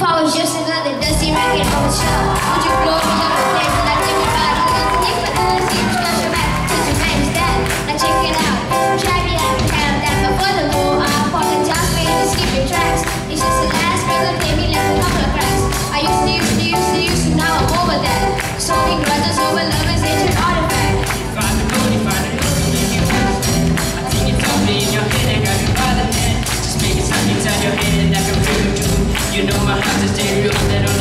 Paul was just another dusty record on the shelf. Would you blow Cause it's serious,